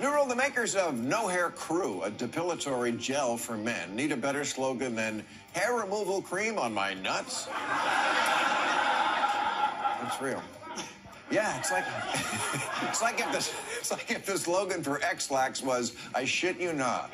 New rule, the makers of No Hair Crew, a depilatory gel for men, need a better slogan than hair removal cream on my nuts. It's real. Yeah, it's like it's like if the it's like if the slogan for Ex-Lax was "I shit you not."